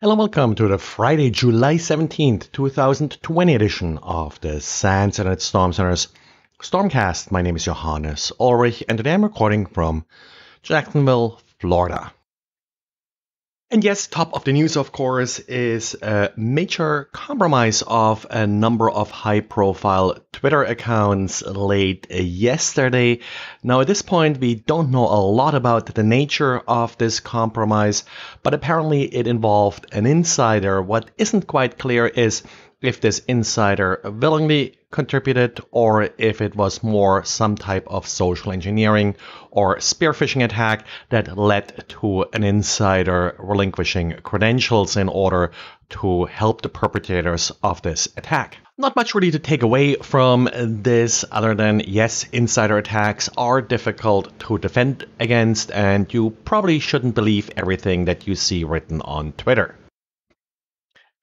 Hello and welcome to the Friday, July 17th, 2020 edition of the SANS Internet Storm Center's Stormcast. My name is Johannes Ulrich and today I'm recording from Jacksonville, Florida. And yes, top of the news, of course, is a major compromise of a number of high profile Twitter accounts late yesterday. Now, at this point, we don't know a lot about the nature of this compromise, but apparently it involved an insider. What isn't quite clear is if this insider willingly contributed or if it was more some type of social engineering or spear phishing attack that led to an insider relinquishing credentials in order to help the perpetrators of this attack. Not much really to take away from this other than yes, insider attacks are difficult to defend against and you probably shouldn't believe everything that you see written on Twitter.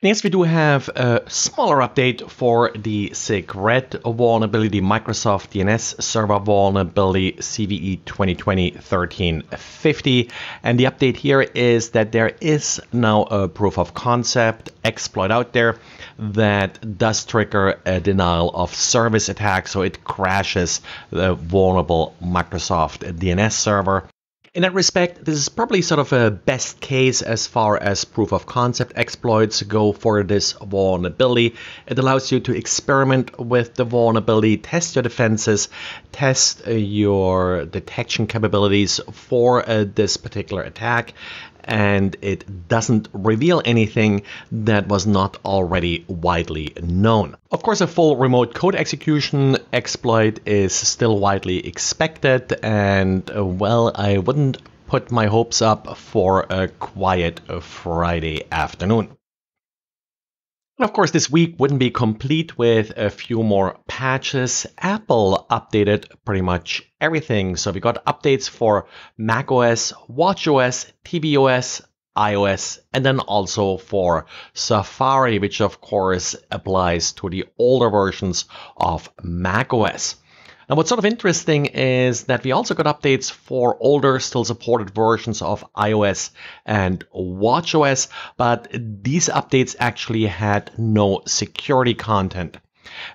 Next, we do have a smaller update for the SIG-RED vulnerability, Microsoft DNS server vulnerability CVE 2020-1350. And the update here is that there is now a proof of concept exploit out there that does trigger a denial of service attack. So it crashes the vulnerable Microsoft DNS server. In that respect, this is probably sort of a best case as far as proof of concept exploits go for this vulnerability. It allows you to experiment with the vulnerability, test your defenses, test your detection capabilities for uh, this particular attack, and it doesn't reveal anything that was not already widely known. Of course, a full remote code execution exploit is still widely expected, and uh, well, I wouldn't put my hopes up for a quiet Friday afternoon. And of course, this week wouldn't be complete with a few more patches. Apple updated pretty much everything. So we got updates for macOS, watchOS, tvOS, iOS, and then also for Safari, which of course applies to the older versions of macOS. And what's sort of interesting is that we also got updates for older, still supported versions of iOS and watchOS, but these updates actually had no security content.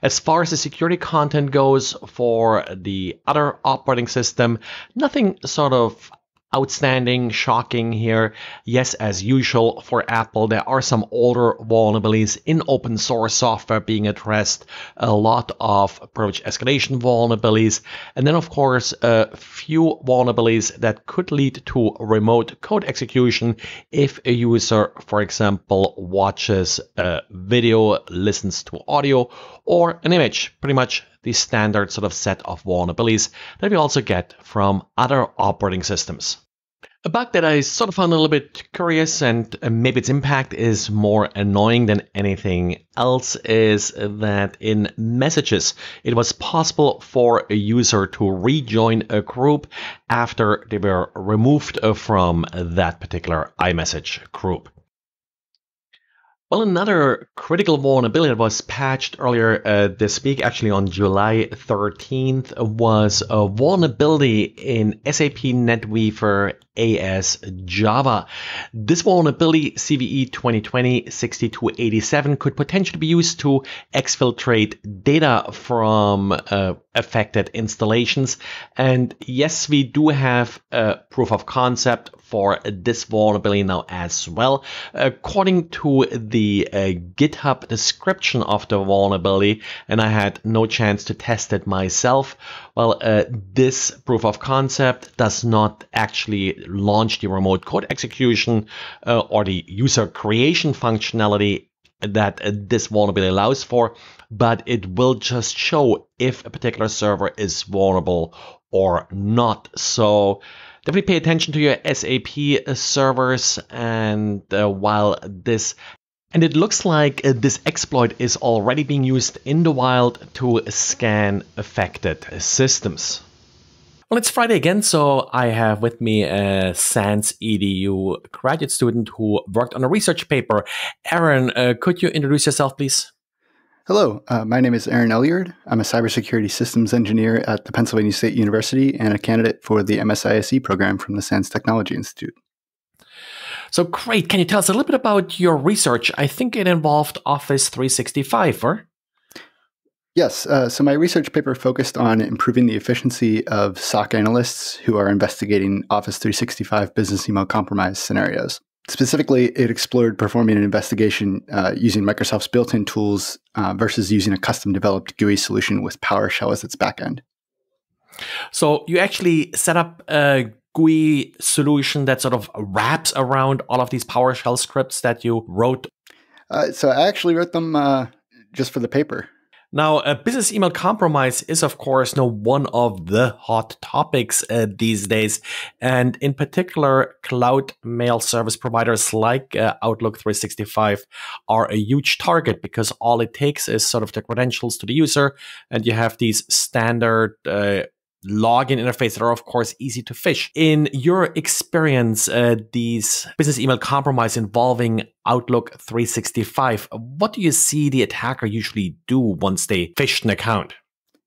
As far as the security content goes for the other operating system, nothing sort of outstanding, shocking here. Yes, as usual for Apple, there are some older vulnerabilities in open source software being addressed, a lot of privilege escalation vulnerabilities, and then, of course, a few vulnerabilities that could lead to remote code execution if a user, for example, watches a video, listens to audio, or an image. Pretty much the standard sort of set of vulnerabilities that we also get from other operating systems. A bug that I sort of found a little bit curious and uh, maybe its impact is more annoying than anything else is that in messages it was possible for a user to rejoin a group after they were removed uh, from that particular iMessage group. Well, another critical vulnerability that was patched earlier uh, this week, actually on July 13th, was a vulnerability in SAP NetWeaver AS Java. This vulnerability, CVE 2020-6287, could potentially be used to exfiltrate data from uh, affected installations. And yes, we do have a proof of concept for this vulnerability now as well. According to the uh, GitHub description of the vulnerability, and I had no chance to test it myself, well, uh, this proof of concept does not actually launch the remote code execution uh, or the user creation functionality that uh, this vulnerability allows for, but it will just show if a particular server is vulnerable or not. So definitely pay attention to your SAP servers. And uh, while this and it looks like uh, this exploit is already being used in the wild to scan affected systems. Well, it's Friday again, so I have with me a SANS EDU graduate student who worked on a research paper. Aaron, uh, could you introduce yourself, please? Hello, uh, my name is Aaron Elyard. I'm a cybersecurity systems engineer at the Pennsylvania State University and a candidate for the MSISE program from the SANS Technology Institute. So great. Can you tell us a little bit about your research? I think it involved Office 365, or? Yes. Uh, so my research paper focused on improving the efficiency of SOC analysts who are investigating Office 365 business email compromise scenarios. Specifically, it explored performing an investigation uh, using Microsoft's built in tools uh, versus using a custom developed GUI solution with PowerShell as its backend. So you actually set up a GUI solution that sort of wraps around all of these PowerShell scripts that you wrote? Uh, so I actually wrote them uh, just for the paper. Now, a business email compromise is, of course, no one of the hot topics uh, these days. And in particular, cloud mail service providers like uh, Outlook 365 are a huge target because all it takes is sort of the credentials to the user, and you have these standard uh, login interface that are, of course, easy to phish. In your experience, uh, these business email compromise involving Outlook 365, what do you see the attacker usually do once they phish an account?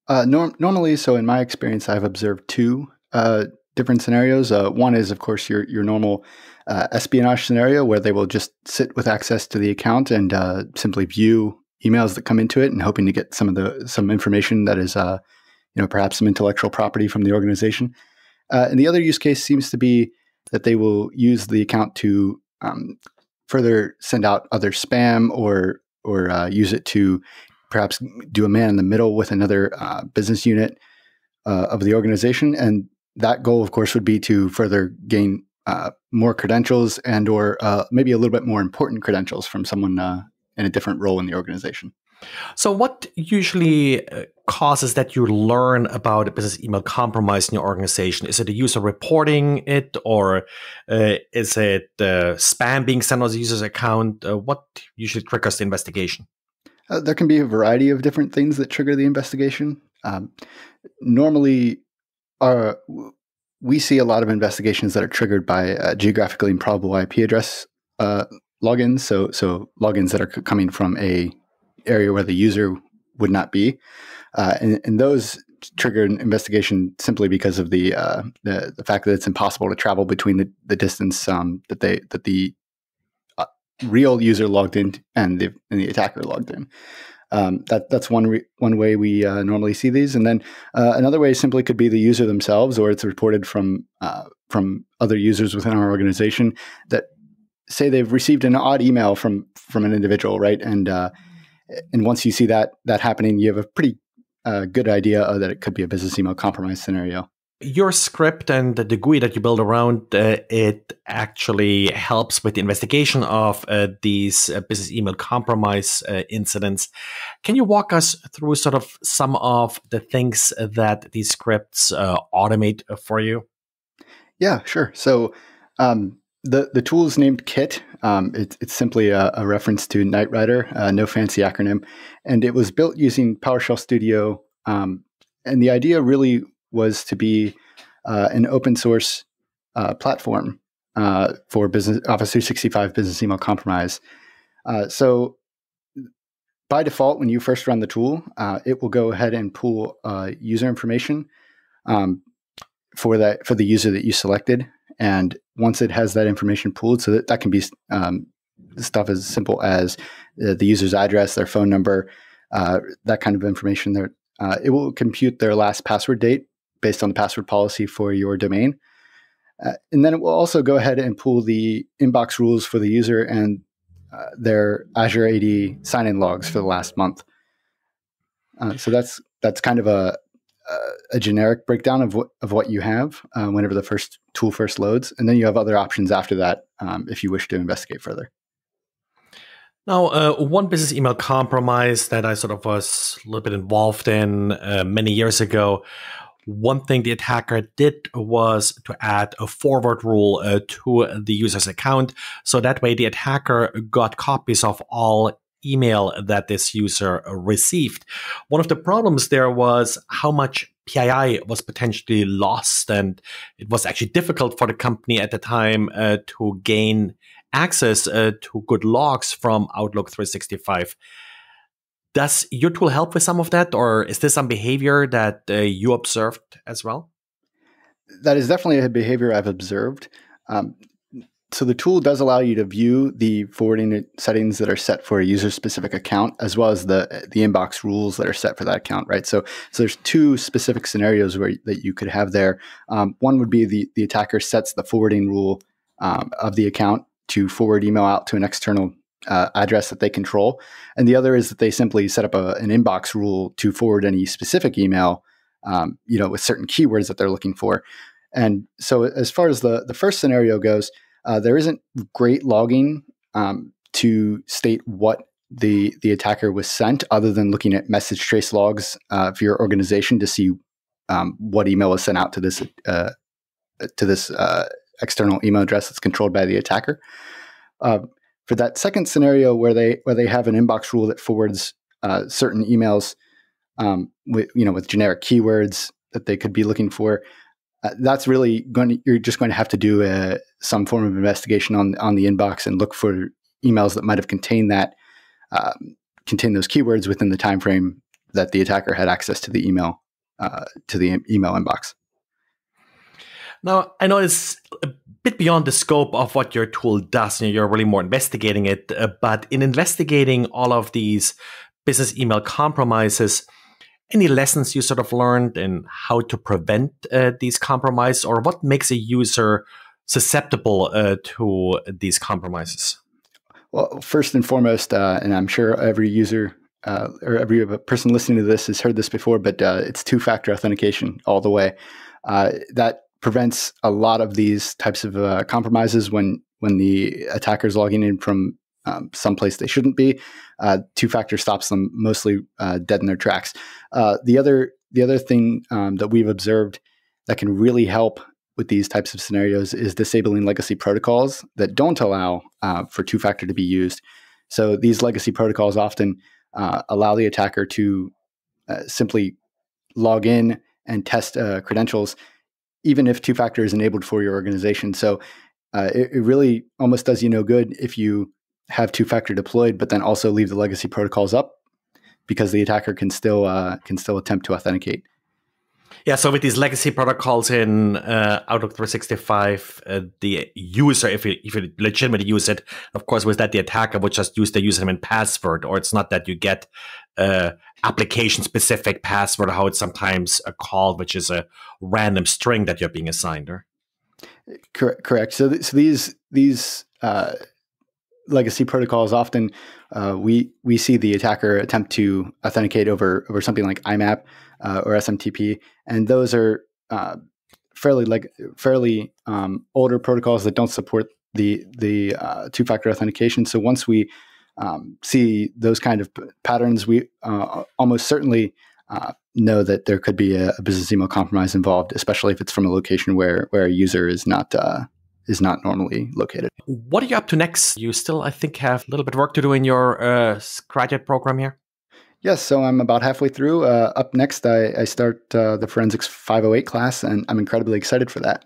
Uh, norm- normally, so in my experience, I've observed two uh, different scenarios. Uh, one is, of course, your your normal uh, espionage scenario where they will just sit with access to the account and uh, simply view emails that come into it and hoping to get some of the some information that is uh, you know, perhaps some intellectual property from the organization. Uh, and the other use case seems to be that they will use the account to um, further send out other spam or or uh, use it to perhaps do a man in the middle with another uh, business unit uh, of the organization. And that goal, of course, would be to further gain uh, more credentials and or uh, maybe a little bit more important credentials from someone in a different role in the organization. So, what usually uh, causes that you learn about a business email compromise in your organization? Is it a user reporting it, or uh, is it uh, spam being sent on the user's account? Uh, what usually triggers the investigation? Uh, there can be a variety of different things that trigger the investigation. Um, normally, uh, we see a lot of investigations that are triggered by geographically improbable IP address logins. So, so logins that are coming from a area where the user would not be. Uh, and, and, those trigger an investigation simply because of the, uh, the, the fact that it's impossible to travel between the, the distance um, that they that the uh, real user logged in and the and the attacker logged in. Um, that that's one one way we uh, normally see these, and then uh, another way simply could be the user themselves, or it's reported from uh, from other users within our organization that say they've received an odd email from from an individual, right? And uh, and once you see that that happening, you have a pretty uh, good idea that it could be a business email compromise scenario. Your script and the GUI that you build around uh, it actually helps with the investigation of uh, these uh, business email compromise uh, incidents. Can you walk us through sort of some of the things that these scripts uh, automate for you? Yeah, sure. So um, the the tool is named Kit. Um, it's it's simply a, a, reference to Knight Rider, uh, no fancy acronym, and it was built using PowerShell Studio. Um, and the idea really was to be uh, an open source uh, platform uh, for business Office 365 Business Email Compromise. Uh, so by default, when you first run the tool, uh, it will go ahead and pull user information um, for that for the user that you selected and once it has that information pooled, so that, that can be um, stuff as simple as uh, the user's address, their phone number, uh, that kind of information, there, uh, it will compute their last password date based on the password policy for your domain. Uh, and then it will also go ahead and pull the inbox rules for the user and uh, their Azure AD sign-in logs for the last month. Uh, so that's that's kind of a a generic breakdown of what of what you have uh, whenever the first tool first loads, and then you have other options after that um, if you wish to investigate further. Now, uh, one business email compromise that I sort of was a little bit involved in uh, many years ago. One thing the attacker did was to add a forward rule uh, to the user's account. So that way, the attacker got copies of all email that this user received. One of the problems there was how much PII was potentially lost, and it was actually difficult for the company at the time uh, to gain access uh, to good logs from Outlook 365. Does your tool help with some of that, or is this some behavior that uh, you observed as well? That is definitely a behavior I've observed. Um, so the tool does allow you to view the forwarding settings that are set for a user specific account as well as the the inbox rules that are set for that account right? So so there's two specific scenarios where that you could have there. Um, one would be the the attacker sets the forwarding rule um, of the account to forward email out to an external uh, address that they control. And the other is that they simply set up a, an inbox rule to forward any specific email um, you know with certain keywords that they're looking for. And so as far as the the first scenario goes uh, there isn't great logging um, to state what the the attacker was sent, other than looking at message trace logs uh, for your organization to see um, what email was sent out to this uh, to this uh, external email address that's controlled by the attacker. Uh, for that second scenario, where they where they have an inbox rule that forwards certain emails um, with you know with generic keywords that they could be looking for, uh, that's really going to, you're just going to have to do a, uh, some form of investigation on on the inbox and look for emails that might have contained that um, contain those keywords within the time frame that the attacker had access to the email uh, to the email inbox. Now, I know it's a bit beyond the scope of what your tool does. and You're really more investigating it, uh, but in investigating all of these business email compromises, any lessons you sort of learned in how to prevent uh, these compromises or what makes a user susceptible uh, to these compromises? Well, first and foremost, uh, and I'm sure every user uh, or every person listening to this has heard this before, but uh, it's two factor authentication all the way. Uh, that prevents a lot of these types of compromises when when the attacker is logging in from um, someplace they shouldn't be. Uh, two factor stops them mostly uh, dead in their tracks. Uh, the other the other thing um, that we've observed that can really help with these types of scenarios is disabling legacy protocols that don't allow uh, for two factor to be used. So these legacy protocols often uh, allow the attacker to uh, simply log in and test credentials, even if two factor is enabled for your organization. So it, it really almost does you no good if you have two factor deployed, but then also leave the legacy protocols up because the attacker can still uh, can still attempt to authenticate. Yeah, so with these legacy protocols in uh, Outlook 365, uh, the user, if you, if you legitimately use it, of course, with that, the attacker would just use the username and password, or it's not that you get uh, application specific password, how it's sometimes uh, called, which is a random string that you're being assigned. Or? Correct. Correct. So, th- so these these uh, legacy protocols, often uh, we we see the attacker attempt to authenticate over over something like IMAP uh, or SMTP, and those are uh, fairly like fairly um, older protocols that don't support the the uh, two factor authentication. So once we um, see those kind of patterns, we uh, almost certainly uh, know that there could be a, a, business email compromise involved, especially if it's from a location where where a user is not is not normally located. What are you up to next? You still, I think, have a little bit of work to do in your uh, graduate program here. Yes, so I'm about halfway through. Uh, up next, I, I start uh, the Forensics 508 class, and I'm incredibly excited for that.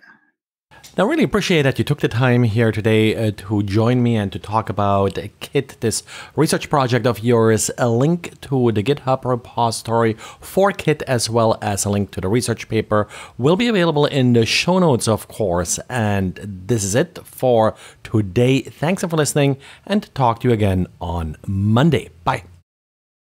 Now, really appreciate that you took the time here today uh, to join me and to talk about Kit, this research project of yours. A link to the GitHub repository for Kit, as well as a link to the research paper, will be available in the show notes, of course. And this is it for today. Thanks for listening, and talk to you again on Monday. Bye.